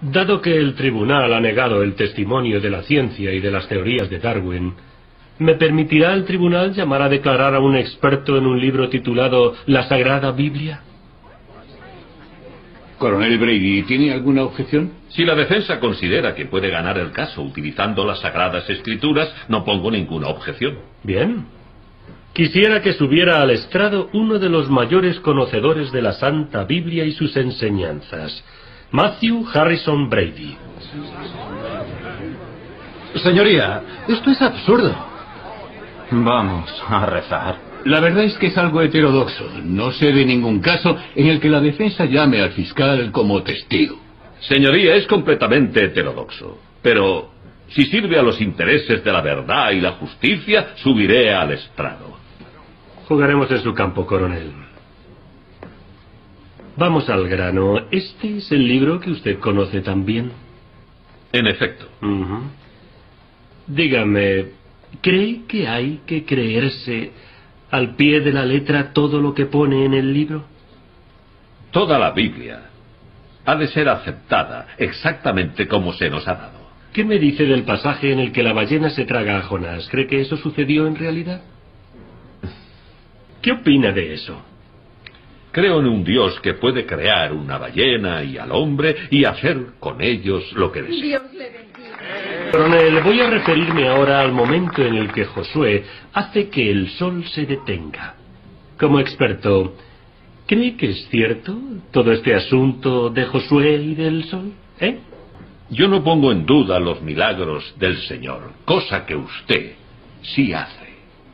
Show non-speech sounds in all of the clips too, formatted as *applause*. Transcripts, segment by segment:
Dado que el tribunal ha negado el testimonio de la ciencia y de las teorías de Darwin, ¿me permitirá el tribunal llamar a declarar a un experto en un libro titulado La Sagrada Biblia? Coronel Brady, ¿tiene alguna objeción? Si la defensa considera que puede ganar el caso utilizando las sagradas escrituras, no pongo ninguna objeción. Bien. Quisiera que subiera al estrado uno de los mayores conocedores de la Santa Biblia y sus enseñanzas, Matthew Harrison Brady. Señoría, esto es absurdo. Vamos a rezar. La verdad es que es algo heterodoxo. No sé de ningún caso en el que la defensa llame al fiscal como testigo. Señoría, es completamente heterodoxo. Pero si sirve a los intereses de la verdad y la justicia, subiré al estrado. Jugaremos en su campo, coronel. Vamos al grano. ¿Este es el libro que usted conoce también? En efecto. Dígame, ¿cree que hay que creerse al pie de la letra todo lo que pone en el libro? Toda la Biblia ha de ser aceptada exactamente como se nos ha dado. ¿Qué me dice del pasaje en el que la ballena se traga a Jonás? ¿Cree que eso sucedió en realidad? ¿Qué opina de eso? Creo en un Dios que puede crear una ballena y al hombre y hacer con ellos lo que desee. Dios le bendiga. Coronel, voy a referirme ahora al momento en el que Josué hace que el sol se detenga. Como experto, ¿cree que es cierto todo este asunto de Josué y del sol? ¿Eh? Yo no pongo en duda los milagros del Señor, cosa que usted sí hace.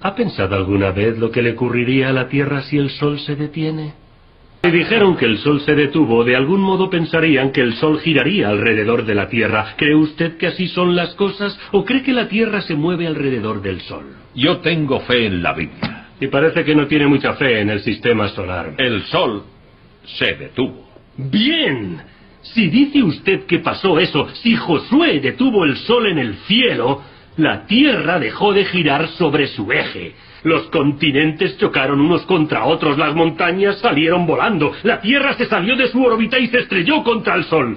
¿Ha pensado alguna vez lo que le ocurriría a la Tierra si el Sol se detiene? Si dijeron que el Sol se detuvo, de algún modo pensarían que el Sol giraría alrededor de la Tierra. ¿Cree usted que así son las cosas o cree que la Tierra se mueve alrededor del Sol? Yo tengo fe en la Biblia. Y parece que no tiene mucha fe en el sistema solar. El sol se detuvo. Bien. Si dice usted que pasó eso, si Josué detuvo el sol en el cielo, la Tierra dejó de girar sobre su eje. Los continentes chocaron unos contra otros, las montañas salieron volando, la Tierra se salió de su órbita y se estrelló contra el Sol.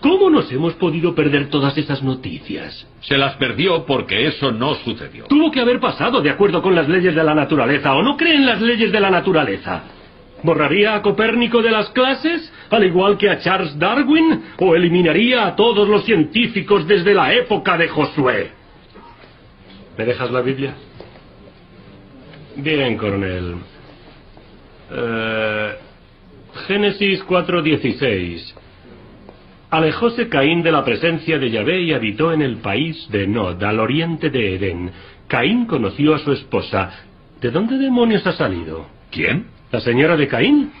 ¿Cómo nos hemos podido perder todas esas noticias? Se las perdió porque eso no sucedió. Tuvo que haber pasado de acuerdo con las leyes de la naturaleza, ¿o no cree en las leyes de la naturaleza? ¿Borraría a Copérnico de las clases, al igual que a Charles Darwin, o eliminaría a todos los científicos desde la época de Josué? ¿Me dejas la Biblia? Bien, coronel. Eh, Génesis 4:16. Alejóse Caín de la presencia de Yahvé y habitó en el país de Nod, al oriente de Edén. Caín conoció a su esposa. ¿De dónde demonios ha salido? ¿Quién? ¿La señora de Caín?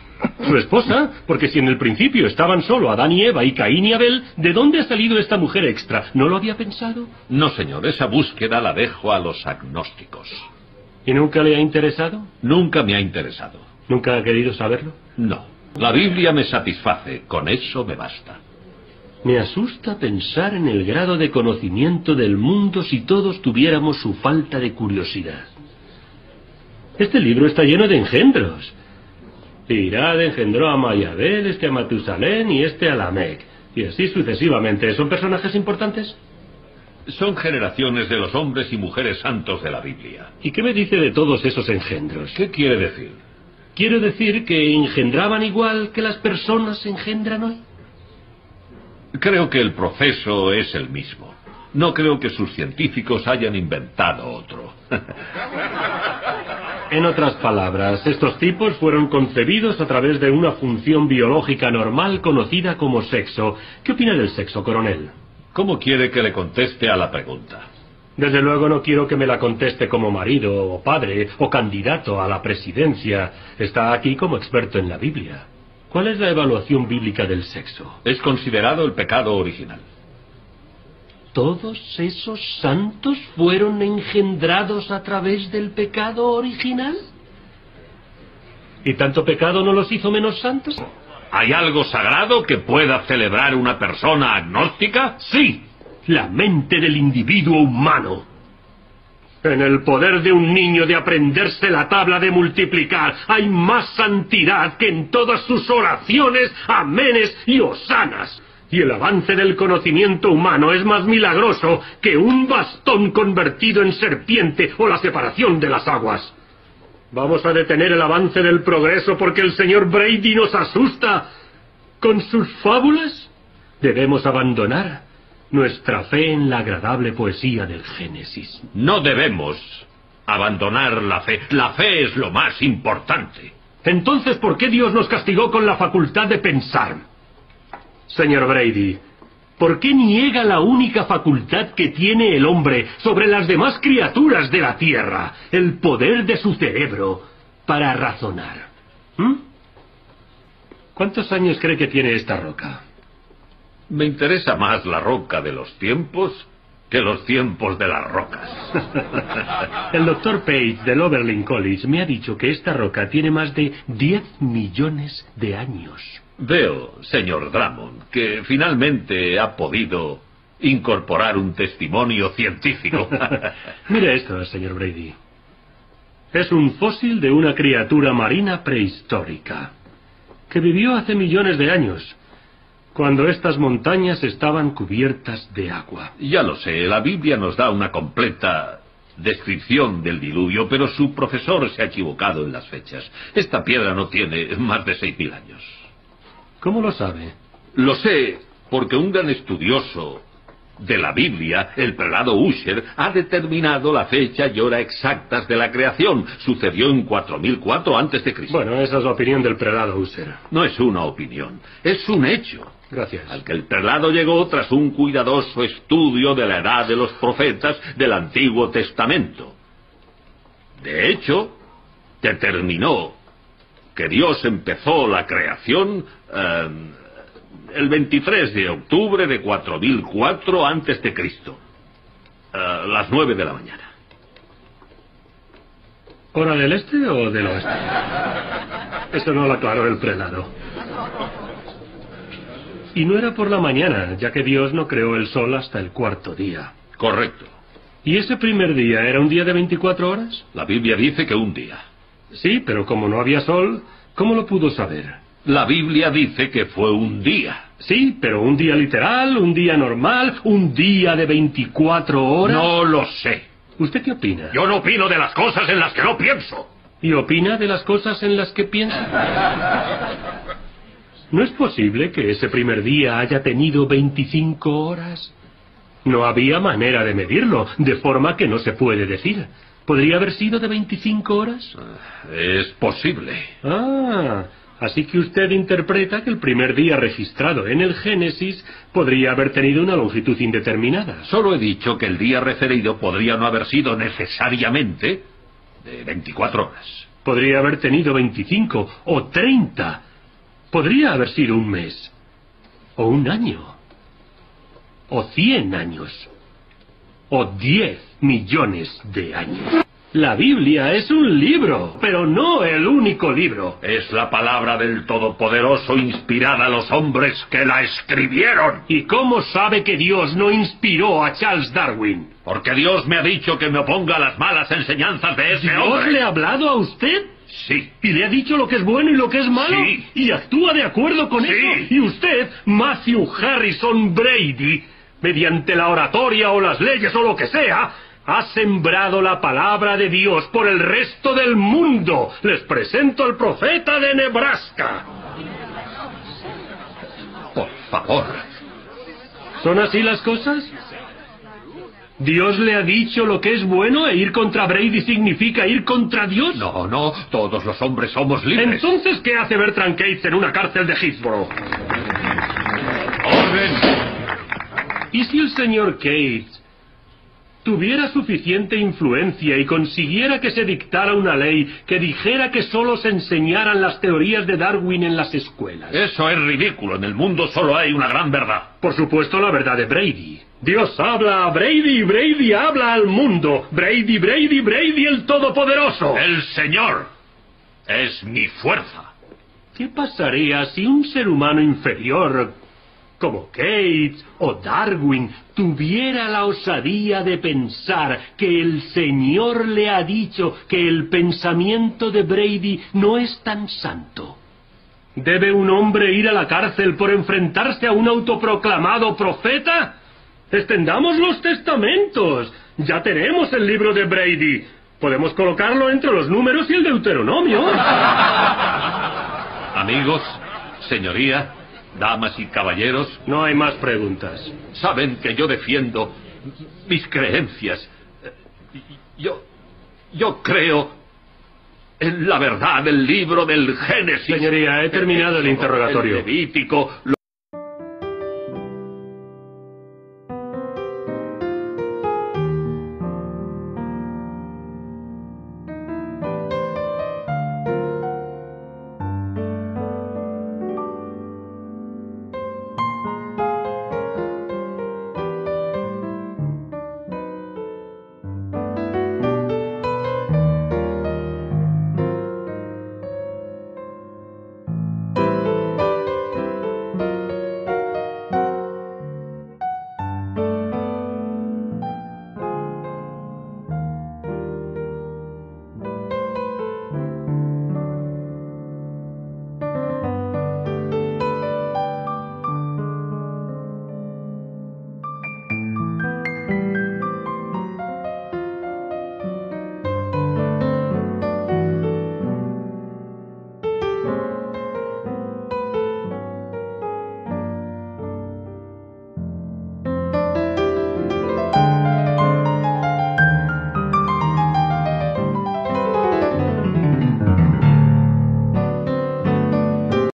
Su esposa, porque si en el principio estaban solo Adán y Eva y Caín y Abel, ¿de dónde ha salido esta mujer extra? ¿No lo había pensado? No, señor, esa búsqueda la dejo a los agnósticos. ¿Y nunca le ha interesado? Nunca me ha interesado. ¿Nunca ha querido saberlo? No. La Biblia me satisface, con eso me basta. Me asusta pensar en el grado de conocimiento del mundo si todos tuviéramos su falta de curiosidad. Este libro está lleno de engendros. Irad engendró a Mayabel, este a Matusalén y este a Lamec. Y así sucesivamente. ¿Son personajes importantes? Son generaciones de los hombres y mujeres santos de la Biblia. ¿Y qué me dice de todos esos engendros? ¿Qué quiere decir? Quiero decir que engendraban igual que las personas engendran hoy. Creo que el proceso es el mismo. No creo que sus científicos hayan inventado otro. *laughs* En otras palabras, estos tipos fueron concebidos a través de una función biológica normal conocida como sexo. ¿Qué opina del sexo, coronel? ¿Cómo quiere que le conteste a la pregunta? Desde luego no quiero que me la conteste como marido o padre o candidato a la presidencia. Está aquí como experto en la Biblia. ¿Cuál es la evaluación bíblica del sexo? Es considerado el pecado original. ¿Todos esos santos fueron engendrados a través del pecado original? ¿Y tanto pecado no los hizo menos santos? ¿Hay algo sagrado que pueda celebrar una persona agnóstica? Sí, la mente del individuo humano. En el poder de un niño de aprenderse la tabla de multiplicar hay más santidad que en todas sus oraciones, amenes y osanas. Y el avance del conocimiento humano es más milagroso que un bastón convertido en serpiente o la separación de las aguas. Vamos a detener el avance del progreso porque el señor Brady nos asusta con sus fábulas. Debemos abandonar nuestra fe en la agradable poesía del Génesis. No debemos abandonar la fe. La fe es lo más importante. Entonces, ¿por qué Dios nos castigó con la facultad de pensar? Señor Brady, ¿por qué niega la única facultad que tiene el hombre sobre las demás criaturas de la Tierra, el poder de su cerebro para razonar? ¿Mm? ¿Cuántos años cree que tiene esta roca? Me interesa más la roca de los tiempos que los tiempos de las rocas. *laughs* El doctor Page del Oberlin College me ha dicho que esta roca tiene más de 10 millones de años. Veo, señor Drummond, que finalmente ha podido incorporar un testimonio científico. *laughs* Mire esto, señor Brady. Es un fósil de una criatura marina prehistórica que vivió hace millones de años cuando estas montañas estaban cubiertas de agua. Ya lo sé, la Biblia nos da una completa descripción del diluvio, pero su profesor se ha equivocado en las fechas. Esta piedra no tiene más de seis mil años. ¿Cómo lo sabe? Lo sé porque un gran estudioso de la Biblia, el prelado Usher, ha determinado la fecha y hora exactas de la creación. Sucedió en 4004 antes de Cristo. Bueno, esa es la opinión del prelado Usher. No es una opinión, es un hecho. Gracias. Al que el prelado llegó tras un cuidadoso estudio de la edad de los profetas del Antiguo Testamento. De hecho, determinó que Dios empezó la creación eh, el 23 de octubre de 4004 antes de Cristo, a las 9 de la mañana. ¿Hora del este o del oeste? *laughs* Eso no lo aclaró el prelado. Y no era por la mañana, ya que Dios no creó el sol hasta el cuarto día. Correcto. ¿Y ese primer día era un día de 24 horas? La Biblia dice que un día. Sí, pero como no había sol, ¿cómo lo pudo saber? La Biblia dice que fue un día. Sí, pero un día literal, un día normal, un día de 24 horas. No lo sé. ¿Usted qué opina? Yo no opino de las cosas en las que no pienso. ¿Y opina de las cosas en las que piensa? ¿No es posible que ese primer día haya tenido 25 horas? No había manera de medirlo, de forma que no se puede decir. ¿Podría haber sido de 25 horas? Es posible. Ah, así que usted interpreta que el primer día registrado en el Génesis podría haber tenido una longitud indeterminada. Solo he dicho que el día referido podría no haber sido necesariamente de 24 horas. Podría haber tenido 25 o 30. Podría haber sido un mes. O un año. O 100 años. O 10 millones de años. La Biblia es un libro, pero no el único libro. Es la palabra del Todopoderoso inspirada a los hombres que la escribieron. ¿Y cómo sabe que Dios no inspiró a Charles Darwin? Porque Dios me ha dicho que me oponga a las malas enseñanzas de ese ¿Dios hombre. le ha hablado a usted? Sí. ¿Y le ha dicho lo que es bueno y lo que es malo? Sí. ¿Y actúa de acuerdo con Sí. eso? ¿Y usted, Matthew Harrison Brady, mediante la oratoria o las leyes o lo que sea, ha sembrado la palabra de Dios por el resto del mundo? Les presento al profeta de Nebraska. Por favor. ¿Son así las cosas? ¿Dios le ha dicho lo que es bueno e ir contra Brady significa ir contra Dios? No, no, todos los hombres somos libres. Entonces, ¿qué hace Bertrand Cates en una cárcel de Hillsborough? ¡Orden! ¿Y si el señor Cates tuviera suficiente influencia y consiguiera que se dictara una ley que dijera que solo se enseñaran las teorías de Darwin en las escuelas? Eso es ridículo. En el mundo solo hay una gran verdad. Por supuesto, la verdad de Brady. Dios habla a Brady y Brady habla al mundo. Brady, Brady, Brady el Todopoderoso. El Señor es mi fuerza. ¿Qué pasaría si un ser humano inferior, como Cates o Darwin, tuviera la osadía de pensar que el Señor le ha dicho que el pensamiento de Brady no es tan santo? ¿Debe un hombre ir a la cárcel por enfrentarse a un autoproclamado profeta? Extendamos los testamentos. Ya tenemos el libro de Brady. Podemos colocarlo entre los números y el Deuteronomio. *laughs* Amigos, señoría, damas y caballeros. No hay más preguntas. Saben que yo defiendo mis creencias. Yo. Yo creo en la verdad del libro del Génesis. Señoría, he terminado el interrogatorio. El Levítico,